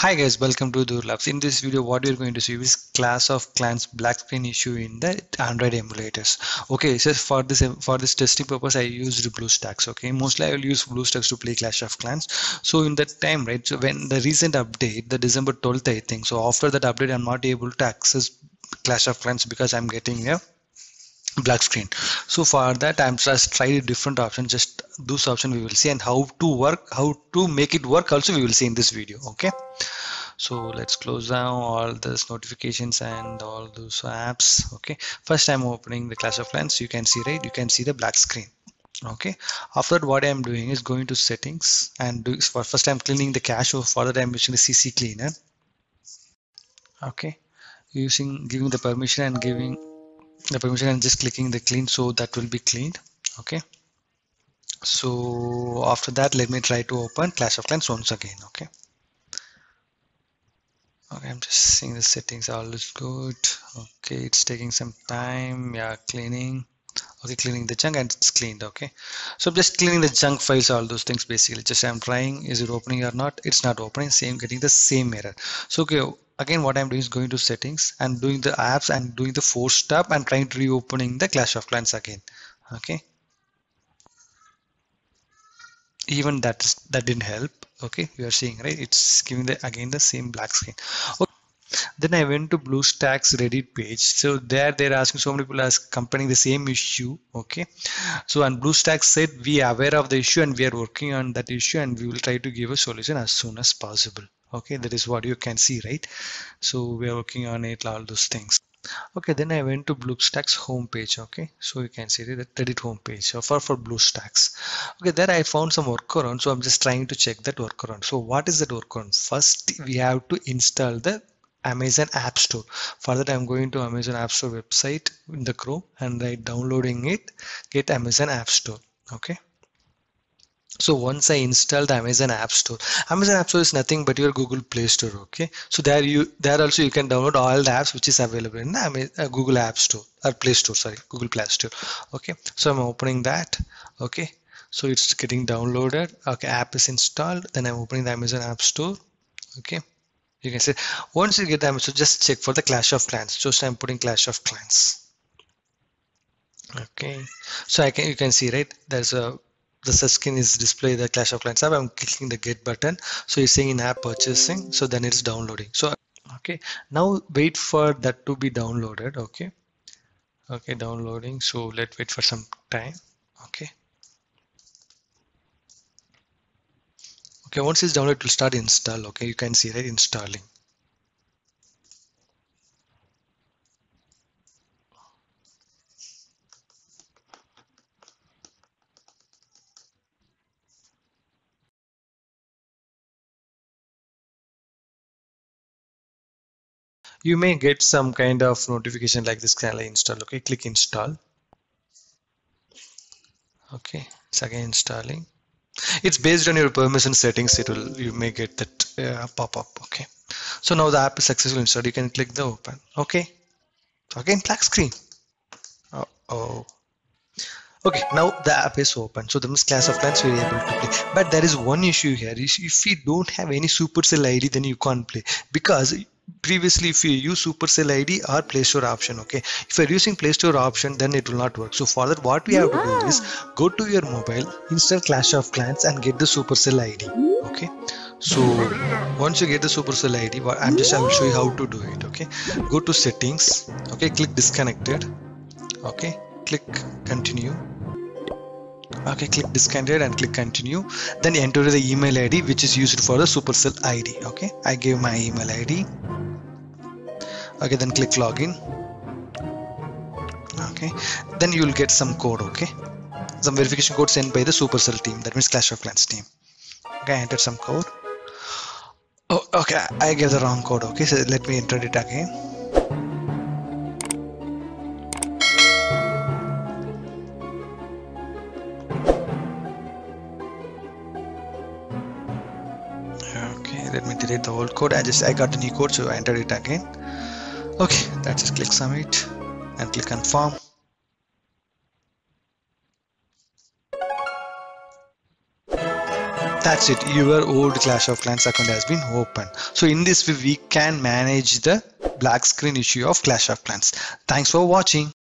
Hi guys, welcome to Dhruv Labs. In this video, what we're going to see is clash of clans black screen issue in the Android emulators. Okay, so for this for this testing purpose, I used BlueStacks. Okay, mostly I will use BlueStacks to play Clash of Clans. So in that time, right, so when the recent update, the December 12th, I think. So after that update, I'm not able to access Clash of Clans because I'm getting a black screen so for that i'm just a different option just this option we will see and how to work how to make it work also we will see in this video okay? So let's close down all those notifications and all those apps okay? First i'm opening the clash of clans. You can see right? You can see the black screen okay? After that what i'm doing is going to settings and do for first i'm cleaning the cache or for that i'm using the cc cleaner okay? Using giving the permission and giving the permission and just clicking the clean so that will be cleaned okay so after that let me try to open clash of clans once again okay? Okay i'm just seeing the settings all is good. Okay it's taking some time yeah cleaning. Okay cleaning the junk and it's cleaned okay? So I'm just cleaning the junk files all those things basically. Just i'm trying is it opening or not? It's not opening same getting the same error. So okay again what I'm doing is going to settings and doing the apps and doing the force tab and trying to reopening the Clash of Clans again okay even that that didn't help okay you are seeing right it's giving the again the same black screen okay. Then I went to BlueStacks Reddit page. So there they're asking so many people are comparing the same issue okay? So and BlueStacks said we are aware of the issue and we are working on that issue and we will try to give a solution as soon as possible. Okay that is what you can see right? So we are working on it all those things. Okay then i went to bluestacks homepage okay? So you can see the reddit homepage so for for bluestacks. Okay there i found some workaround so i'm just trying to check that workaround. So what is that workaround? First we have to install the amazon app store. For that i'm going to amazon app store website in the chrome and i downloading it get amazon app store okay? So once i install the amazon app store amazon app store is nothing but your google play store okay? So there you there also you can download all the apps which is available in the uh, google app store or play store sorry google play store okay? So i'm opening that okay? So it's getting downloaded okay app is installed then i'm opening the amazon app store okay you can say once you get the so just check for the clash of clans just i'm putting clash of clans okay so i can you can see right there's a the screen is display the Clash of Clans app. I'm clicking the get button. So it's saying in app purchasing. So then it's downloading. So okay, now wait for that to be downloaded. Okay, okay, downloading. So let's wait for some time. Okay. Okay, once it's downloaded, it will start install. Okay, you can see that installing. you may get some kind of notification like this kind of install okay click install okay it's again installing it's based on your permission settings. It will you may get that uh, pop up okay. So now the app is successfully installed. You can click the open. Okay. So again black screen. Oh, oh. okay. Now the app is open. So the means clash of clans we're able to play. But there is one issue here. If you don't have any supercell id then you can't play. Because previously if you use supercell id or play store option okay? If you're using play store option then it will not work. So for that what we have to do is go to your mobile install clash of clans and get the supercell id okay? So once you get the supercell id i'm just i will show you how to do it okay? Go to settings okay? Click disconnected okay? Click continue okay click disconnected and click continue. Then enter the email id which is used for the supercell id okay? I give my email id okay then click login. Okay then you will get some code okay? Some verification code sent by the supercell team that means clash of clans team. Okay I entered some code. Oh okay i gave the wrong code okay? So let me enter it again let me delete the old code. I just i got the new code so i entered it again. Okay that's just click submit and click confirm. That's it. Your old clash of clans account has been opened so in this way we can manage the black screen issue of clash of clans. Thanks for watching